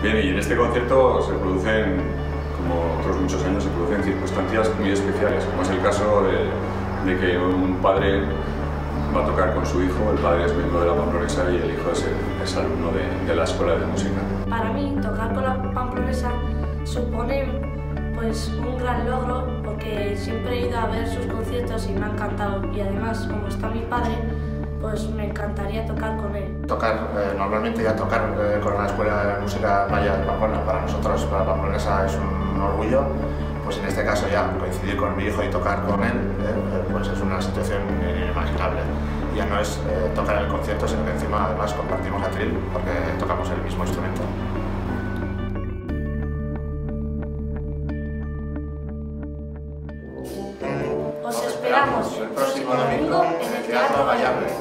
Bien, y en este concierto se producen, como otros muchos años, se producen circunstancias muy especiales, como es el caso de, de que un padre va a tocar con su hijo, el padre es miembro de la Pamplonesa y el hijo es, es alumno de, de, la Escuela de Música. Para mí, tocar con la Pamplonesa supone pues, un gran logro porque siempre he ido a ver sus conciertos y me ha encantado. Y además, como está mi padre, pues me encantaría tocar con él. Tocar, eh, normalmente ya tocar eh, con la Escuela de Música Maya de Pamplona, para nosotros, para Pamplonesa, es un orgullo. Pues en este caso ya coincidir con mi hijo y tocar con él, eh, pues es una situación inimaginable. Ya no es tocar el concierto, sino que encima además compartimos atril porque tocamos el mismo instrumento. Os esperamos el próximo domingo Efeano Mayagüez.